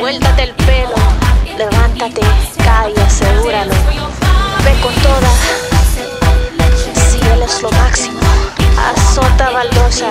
Suéltate el pelo, levántate, cae, asegúralo. Ve con toda, si él es lo máximo. Azota baldosa,